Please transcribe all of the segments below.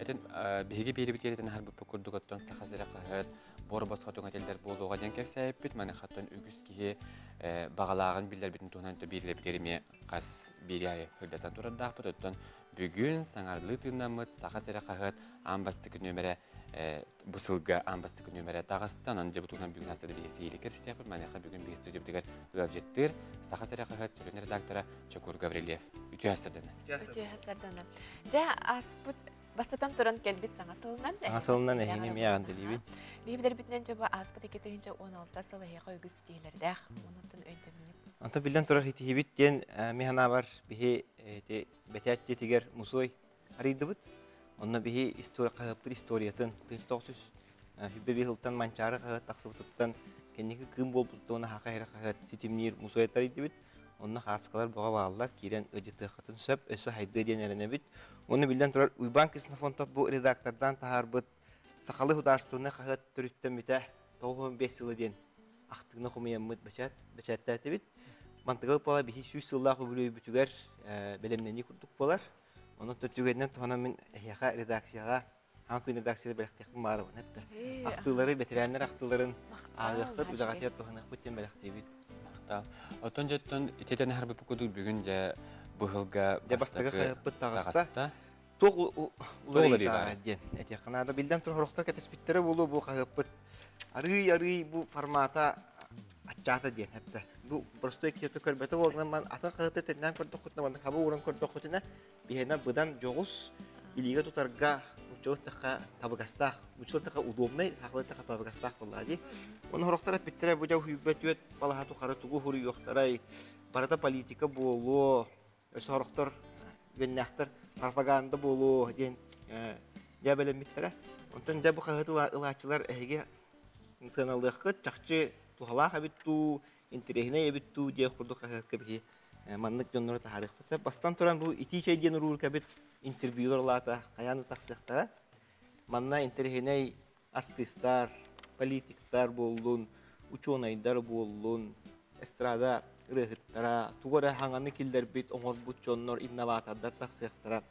Этен биһиги этен харбы пукурдук оттон сахазыра кахат бор босқа туңа телдер болуға ден кексәйппит маны хаттан үгүс кие багалагын билдер битин то бириле битериме кас бири ай хырдатан турардахпыт оттон бүгүн саңарлы тыыннамыт сахазыра кахат амбастык нөмере бусылга амбастык нөмере тагыстан аны же бутуган бүгүн астыды биги сейли керситеппит маны ха бүгүн битигер ыалжеттир сахазыра кахат сүрүн редактора Чокур Гаврилев үтү астырдана Үтү хасардан. Жа аспыт бастатан туран келбит саңа сылынан. Саңа сылынан мияған делибит. Бибилер битнен жоба аспыт экетегинче 16 сыл эха өгүс тийлердах. Онутун tiger musoy arıydı bit. Onna bihi istori kahıptır istoriyatın tınç toksuz. Hibbe bir hıltan mançarı kahıt taksı bıtıttan kendiki kım bol boğa bağlılar kiren öcütü katın söp ösü haydı diyen erene bit. Onu bilden turar uyban kısına fonta bu redaktardan tahar bit. Sakalı hudarstığına kahıt türütten bite. Toğun 5 yılı diyen. Ақтығына құмияммыт бәчәт, бәчәттәті бит. Мантыгы бала бихи сүй сылла құбылуй бүтігер белемнені күрдік болар. Оны төттігеннен туғана мен яқа редакцияға, хан күн редакцияда бәліктеқпін бары бұн әпті. Ақтылары, бетерәнлер ақтыларын ағықтыр, үдағатер туғана бүттен бәліктей бит. Мактал. Отон жеттон итетен харбы пукудук бүгүн же қайыппыт тағыста. тагыста. Тоқ улары ибары. ден. Әте қанада білден тұр хорықтар кәтеспіттері болу бұл қайыппыт. Арый, арый бұл формата ачата ден әпті. Бұл простой кеті көрбеті болғынан man атын қағыты тәннен көрдік құтына, маны қабы уран көрдік құтына, бейена бұдан жоғыз илиге тұтарға учылықтыққа табығастақ, учылықтыққа удобный, хақлықтыққа табығастақ болады. Оны хорықтар әппеттері бұл жау хүйбет өт, балағату қары тұғы хұры yoқтарай, барада политика болу, өсі хорықтар, веннәқтар пропаганда болу, ден, я білеметтері. Онтан жа бұл қағыты ылачылар әйге сыналыққы чақчы тухалах абитту, интерехне абитту, де қағытқа бі маннык жонноры тахарық. Бастан туран бұл ити чай ден ұруыр кәбіт интервьюлар лата, қаяны тақсықтара. Манна интерехне артисттар, политиктар болуын, ученайдар болуын, эстрада ырыхыттара, тугара хаңаны килдер бит, оңор бұт жоннор инноватордар тақсықтара.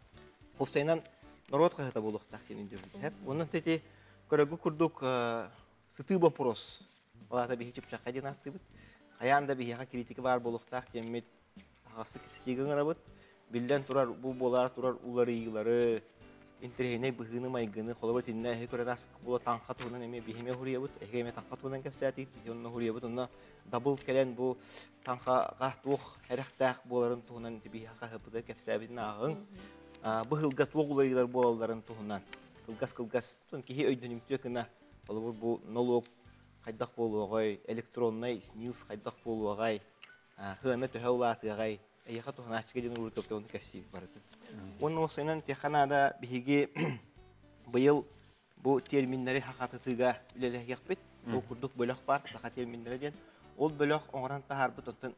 Ховсайнан народ қағыта болуқтақ кенін жүрді. Хәп, оның тети көрәгі күрдік сыты вопрос. Олата бихи чыпчак кайден аттыбыт. Каянда бихига критика бар болуктак кеммит агасы критика гырабыт. Билден турар бу болар турар улары ыйлары интерене быгыны майгыны холобот инне хе көрә нас була танха тугынан эме бихиме хуриябыт. Эге эме танха тугынан кепсәти. Онна дабл келен бу танха гахтух хәрәхтәх боларын тугынан тун кихи налог электронный снилс төһәулатыгай, эйха тухана ачыга ден урут топты оны кәсси барды. Оны осынан теханада биһиге быйыл бу терминнәре хакатытыга билеле якпет, бу курдук бөлөк бар, саха терминнәре ден. Ол бөлөк оңран тахарбыт оттан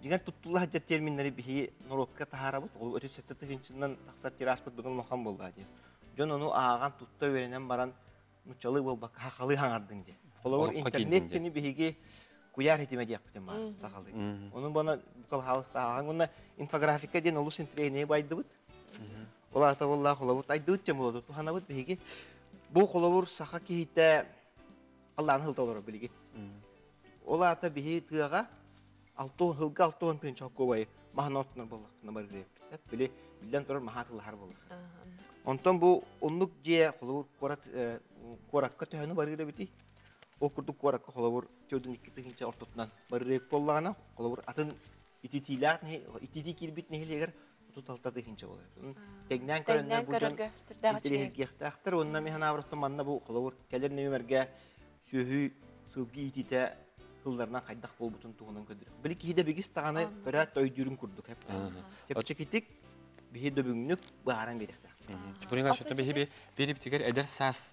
Дигән туттулла хаҗа терминнәре биһи норокка тахарабыт, ол өтө сәттә тыгынчыннан тахсар тираспыт бүген мохан булды ди. Жон оны аган тутта веренен баран нучалы бол бак хакалы хаңардың ди. Олар интернет биһиге куяр хитиме битем бар сахалды. Onun bana bu kadar halsta ağın infografika den olus entrene baydı bit. Ola ta vallahi kolabut ay dut cem oldu. Tu hana bit bihi. Bu kolabur saha ki hite Allah'ın hılta olur bilgi. Ola ta bihi tığa alto hılga alto tın çok kovay. Mahnotlar bolak numar dip. Hep bile bilden torur mahatıl har bolak. Ondan bu onluk diye kolabur Ол курдук куарак холовур тёдун икки тыгынча ортотунан барырык боллагана холовур атын ититилят не итити кирбит нехилегер ту талта тыгынча болар. Көрөргө түрдәгә интернет гехтахтар онна механа аврахта манна бу холовур келер немерге сүйү сылги итите кылларынан кайдак болбутун тугунан көдүр. Били киде бигис таганы көрө тойдүрүн курдук хеп. Кепче китик бихи дөбүңнүк бааран беректе. Чупуринга шотто биһи бири битигер эдер сас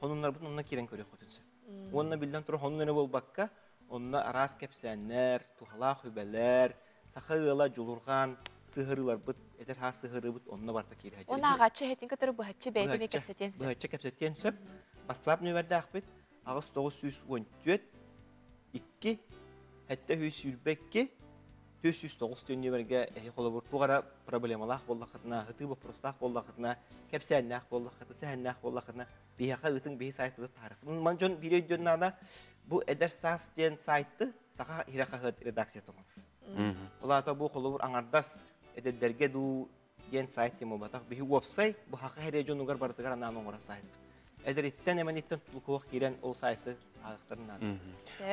Онунлар бут онна кирен көрө хотунса. Онна билден тур онун эне болбакка, онна арас кепсәннәр, тухала хүбәләр, сахыла жулурган сыгырылар бут, этер ха сыгыры бут онна барта кире. Оны ағачы хетін кітірі бұхатчы бәйді бе Бұхатчы. кәпсетен сәп. Быһача кепсәтен сөп, WhatsApp нөмерде акбит, агыс 914 2 хәтта 100 209 төн нөмерге эхи қолы бұр. Туғара проблемалақ боллақытына, ғыты вопростақ боллақытына, кепсәннәқ боллақыты, сәһәннәқ боллақытына, бейхақа ғытың бейі сайты. Эдер иттен эмен иттен тулкуок кирен ол сайты агыктарынан.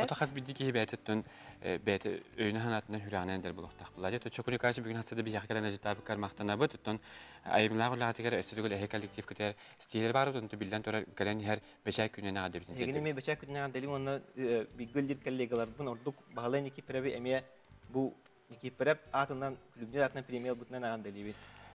Ота хас бидди ки бәте тон бәте өйнө ханатынан хүрәнен дер булактак була. То чокуни качы бүгүн хасада би якалана житап кармактана бу тон айымлар улатыгар эсүдүгөл эхе коллектив кетер стилер бар тон билден тора гален хер бечай күнүнө ады битен. Егене ме беча күннән дели онна бигөлдир коллегалар бун ордук багалай ники пребе эме бу ники преп атынан клубнер атынан аган дели бит.